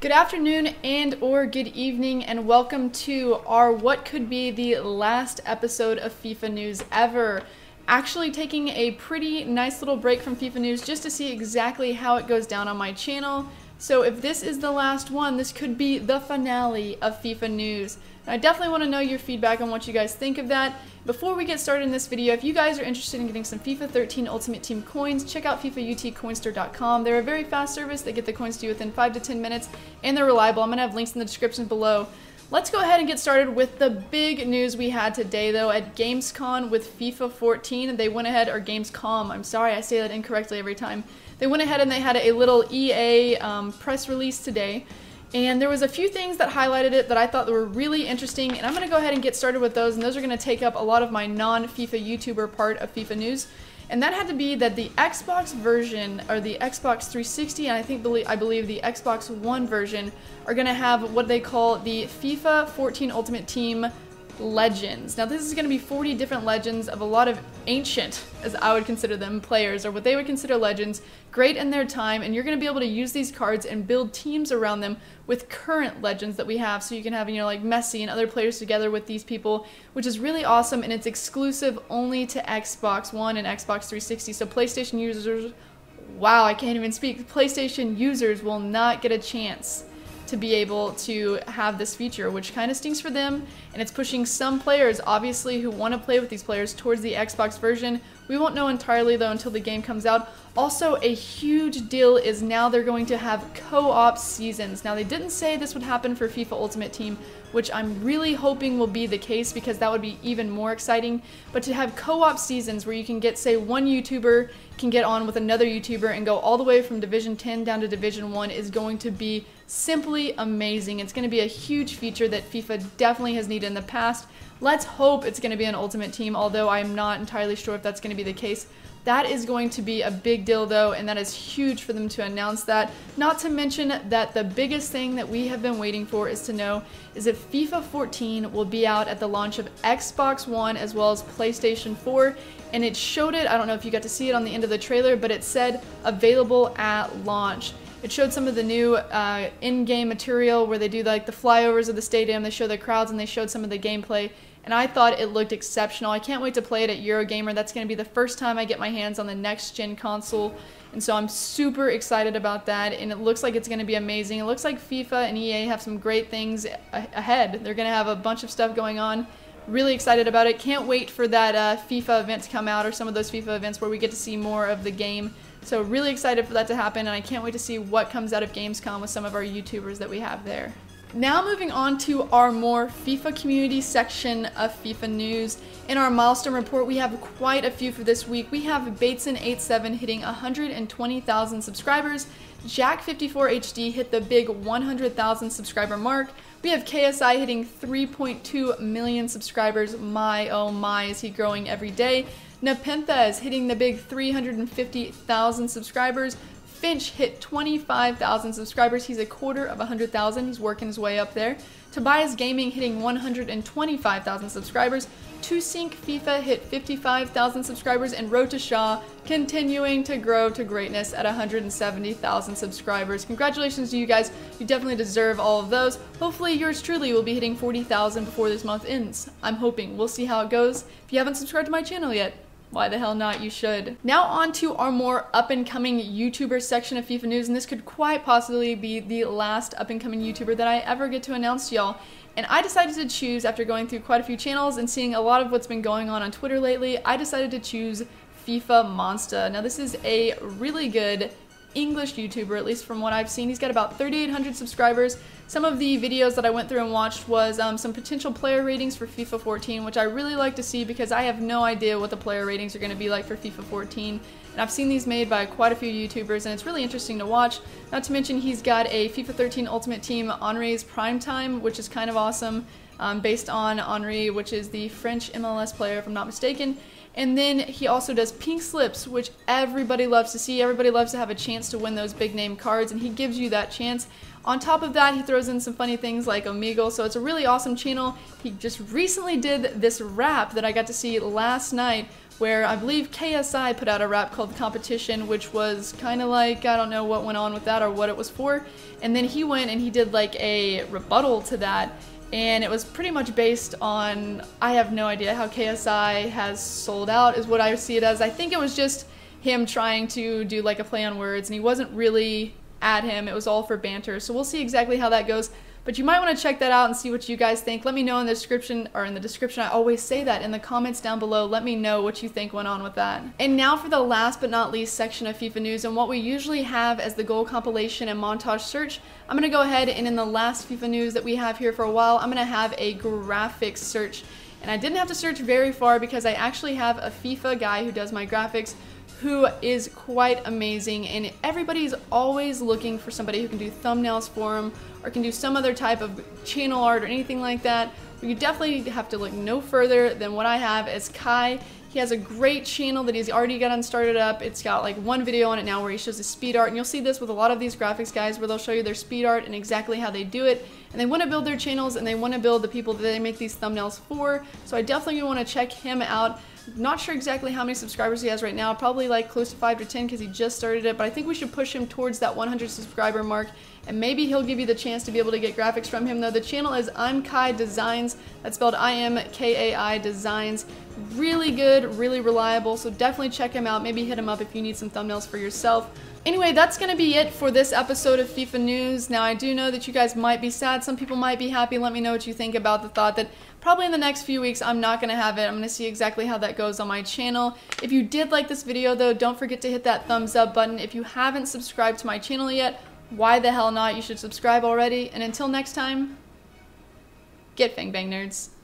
Good afternoon and or good evening and welcome to our what could be the last episode of FIFA news ever. Actually taking a pretty nice little break from FIFA news just to see exactly how it goes down on my channel. So if this is the last one, this could be the finale of FIFA news. And I definitely want to know your feedback on what you guys think of that. Before we get started in this video, if you guys are interested in getting some FIFA 13 Ultimate Team coins, check out FIFAUTCoinstore.com. They're a very fast service. They get the coins to you within 5 to 10 minutes, and they're reliable. I'm going to have links in the description below. Let's go ahead and get started with the big news we had today, though, at GamesCon with FIFA 14. They went ahead, or Gamescom, I'm sorry, I say that incorrectly every time. They went ahead and they had a little EA um, press release today. And there was a few things that highlighted it that I thought were really interesting, and I'm going to go ahead and get started with those, and those are going to take up a lot of my non-FIFA YouTuber part of FIFA news. And that had to be that the Xbox version, or the Xbox 360, and I think I believe the Xbox One version, are going to have what they call the FIFA 14 Ultimate Team legends. Now this is going to be 40 different legends of a lot of ancient, as I would consider them, players, or what they would consider legends, great in their time, and you're going to be able to use these cards and build teams around them with current legends that we have. So you can have, you know, like Messi and other players together with these people, which is really awesome, and it's exclusive only to Xbox One and Xbox 360. So PlayStation users, wow, I can't even speak. PlayStation users will not get a chance to be able to have this feature, which kind of stinks for them, and it's pushing some players, obviously, who want to play with these players towards the Xbox version. We won't know entirely, though, until the game comes out. Also, a huge deal is now they're going to have co-op seasons. Now, they didn't say this would happen for FIFA Ultimate Team, which I'm really hoping will be the case because that would be even more exciting. But to have co-op seasons where you can get, say, one YouTuber can get on with another YouTuber and go all the way from Division 10 down to Division 1 is going to be simply amazing. It's going to be a huge feature that FIFA definitely has needed in the past. Let's hope it's going to be an Ultimate Team, although I'm not entirely sure if that's going to be the case. That is going to be a big deal though, and that is huge for them to announce that. Not to mention that the biggest thing that we have been waiting for is to know is if FIFA 14 will be out at the launch of Xbox One as well as PlayStation 4. And it showed it, I don't know if you got to see it on the end of the trailer, but it said available at launch. It showed some of the new uh, in-game material where they do like the flyovers of the stadium, they show the crowds, and they showed some of the gameplay and I thought it looked exceptional. I can't wait to play it at Eurogamer. That's going to be the first time I get my hands on the next gen console, and so I'm super excited about that, and it looks like it's going to be amazing. It looks like FIFA and EA have some great things ahead. They're going to have a bunch of stuff going on. Really excited about it. Can't wait for that uh, FIFA event to come out, or some of those FIFA events where we get to see more of the game. So really excited for that to happen, and I can't wait to see what comes out of Gamescom with some of our YouTubers that we have there. Now moving on to our more FIFA community section of FIFA news. In our milestone report, we have quite a few for this week. We have Bateson87 hitting 120,000 subscribers. Jack54HD hit the big 100,000 subscriber mark. We have KSI hitting 3.2 million subscribers. My oh my, is he growing every day. Nepenthez hitting the big 350,000 subscribers. Finch hit 25,000 subscribers. He's a quarter of 100,000. He's working his way up there. Tobias Gaming hitting 125,000 subscribers. 2Sync FIFA hit 55,000 subscribers, and Road to Shaw continuing to grow to greatness at 170,000 subscribers. Congratulations to you guys. You definitely deserve all of those. Hopefully, yours truly will be hitting 40,000 before this month ends. I'm hoping. We'll see how it goes. If you haven't subscribed to my channel yet, why the hell not? You should. Now on to our more up and coming YouTuber section of FIFA news, and this could quite possibly be the last up and coming YouTuber that I ever get to announce to y'all. And I decided to choose, after going through quite a few channels and seeing a lot of what's been going on on Twitter lately, I decided to choose FifaMonstah. Now this is a really good English YouTuber, at least from what I've seen. He's got about 3,800 subscribers. Some of the videos that I went through and watched was um, some potential player ratings for FIFA 14, which I really like to see because I have no idea what the player ratings are going to be like for FIFA 14. And I've seen these made by quite a few YouTubers, and it's really interesting to watch. Not to mention, he's got a FIFA 13 Ultimate Team Henry's Prime Time, which is kind of awesome, um, based on Henry, which is the French MLS player, if I'm not mistaken. And then he also does pink slips, which everybody loves to see. Everybody loves to have a chance to win those big name cards, and he gives you that chance. On top of that, he throws in some funny things like Omegle, so it's a really awesome channel. He just recently did this rap that I got to see last night where I believe KSI put out a rap called Competition, which was kind of like, I don't know what went on with that or what it was for. And then he went and he did like a rebuttal to that. And it was pretty much based on, I have no idea how KSI has sold out, is what I see it as. I think it was just him trying to do like a play on words, and he wasn't really at him. It was all for banter. So we'll see exactly how that goes. But you might want to check that out and see what you guys think. Let me know in the description, or in the description, I always say that in the comments down below. Let me know what you think went on with that. And now for the last but not least section of FIFA news, and what we usually have as the goal compilation and montage search, I'm going to go ahead and in the last FIFA news that we have here for a while, I'm going to have a graphics search. And I didn't have to search very far because I actually have a FIFA guy who does my graphics who is quite amazing and everybody's always looking for somebody who can do thumbnails for them or can do some other type of channel art or anything like that. But you definitely have to look no further than what I have as Kai. He has a great channel that he's already gotten started up. It's got like one video on it now where he shows his speed art. And you'll see this with a lot of these graphics guys where they'll show you their speed art and exactly how they do it. And they want to build their channels and they want to build the people that they make these thumbnails for. So I definitely want to check him out. Not sure exactly how many subscribers he has right now, probably like close to 5 to 10 because he just started it, but I think we should push him towards that 100 subscriber mark and maybe he'll give you the chance to be able to get graphics from him though. The channel is I'm Kai Designs, that's spelled I-M-K-A-I Designs. Really good, really reliable, so definitely check him out. Maybe hit him up if you need some thumbnails for yourself. Anyway, that's going to be it for this episode of FIFA News. Now, I do know that you guys might be sad. Some people might be happy. Let me know what you think about the thought that probably in the next few weeks I'm not going to have it. I'm going to see exactly how that goes on my channel. If you did like this video, though, don't forget to hit that thumbs up button. If you haven't subscribed to my channel yet, why the hell not? You should subscribe already. And until next time, get Fang Bang Nerds.